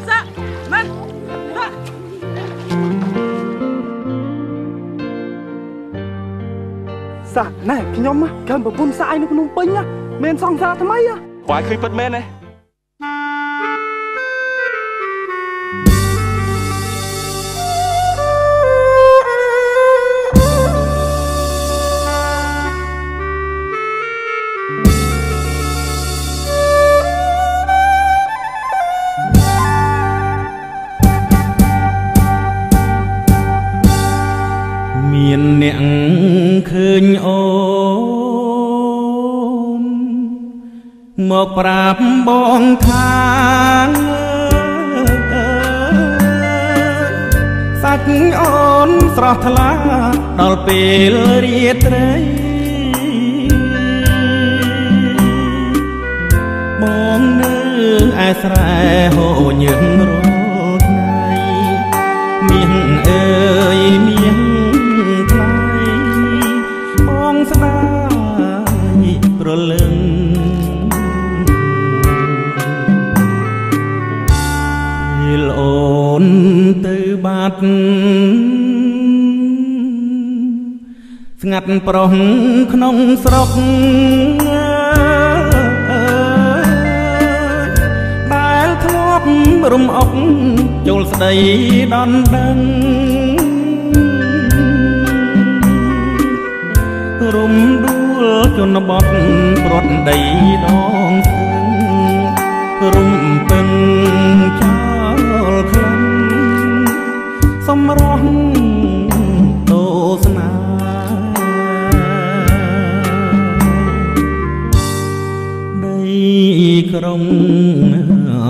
Atsa! Men! Ha! Sa, ណែខ្ញុំកាន់ប្រពន្ធសាឯនៅភ្នំពេញណាមានសង្សារថ្មីហ៎បាយឃើញពិតមែនណា មកប្រាប់បងថាសាច់អូនស្រស់ថ្លាដល់ពេលរាត្រីបងនៅឯស្រែហូរញឹងរា ទៅបាត់ស្ងាត់ប្រុសក្នុងស្រុកដែលធ្លាប់រំអុកចូលស្ដីដនដឹងរំដួលជនបទព្រាត់ដីដងស្រុង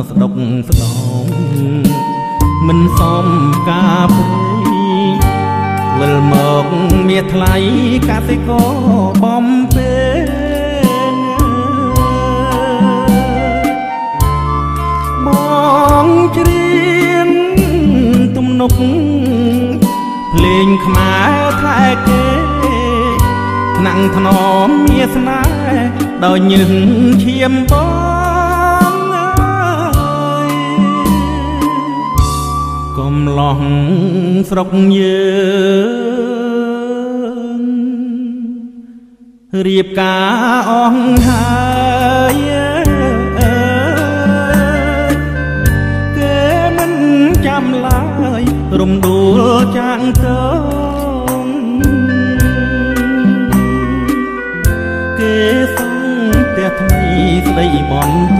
ស្ដុកស្ដងមិនសមការព្រៃវិលមកមាសថ្លៃកសិករបំពេលបងច្រៀងទំនុកភ្លេងខ្មែរថែគេថ្នាំងថ្នមមាសស្នេហ៍ដោយញឹងឈាមបង ឡោះស្រុកយើងរៀបការអស់ហើយគេមិនចាំឡើយរំដួលចាងតងគេសង់ផ្ទះថ្មីស្ដីបន់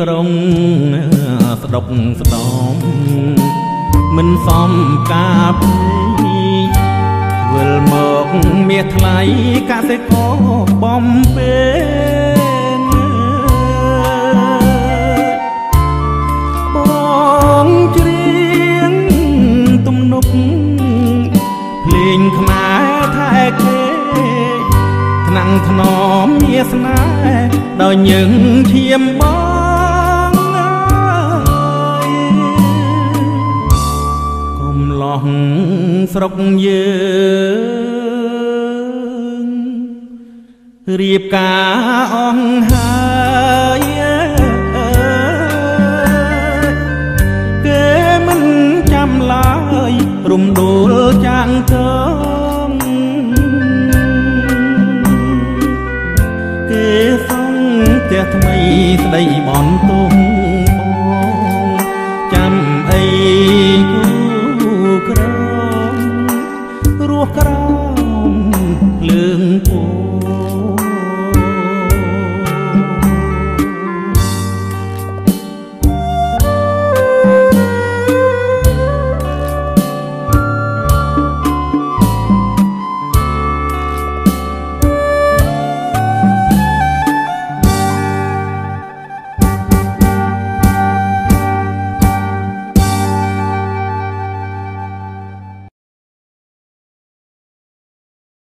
ក្រុងស្ដុកស្ដំមិនសមការព្រៃវិលមកមាសថ្លៃកសិករបំពេលបងច្រៀងទំនុកភ្លេងខ្មែរថែគេថ្នាំងថ្នមមាសស្នេហ៍ដោយញឹងឈាមបង កំឡោះស្រុកយើងរៀបការអស់ហើយគេមិនចាំឡើយរំដួលចាងតងគេសង់ផ្ទះថ្មីស្ដីបន់ вдруг.